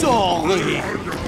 Sorry.